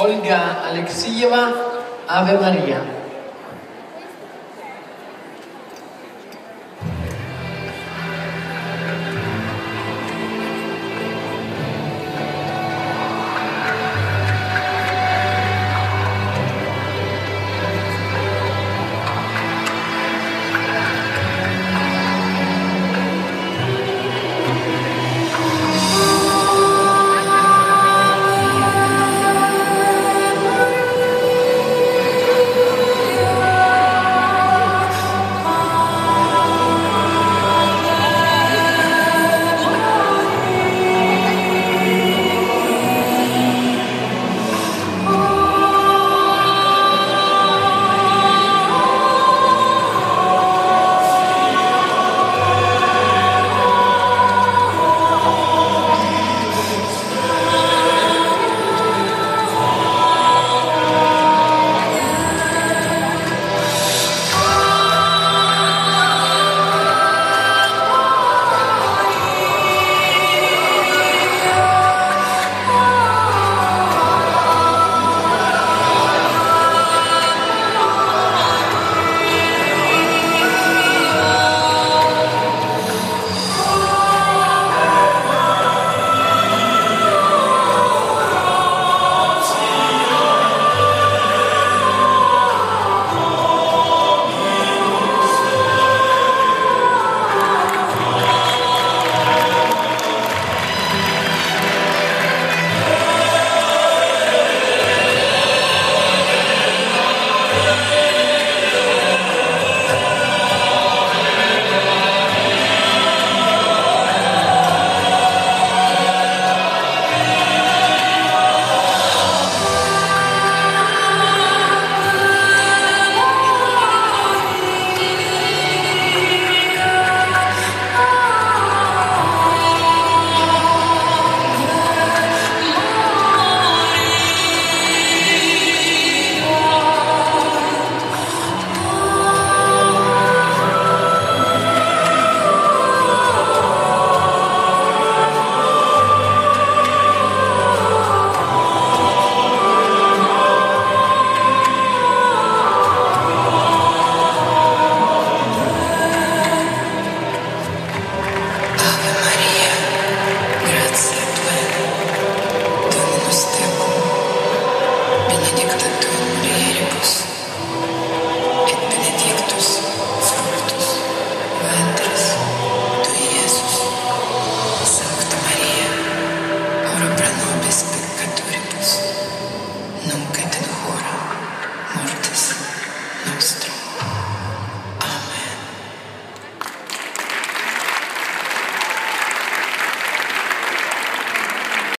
Olga Alexieva, Ave María.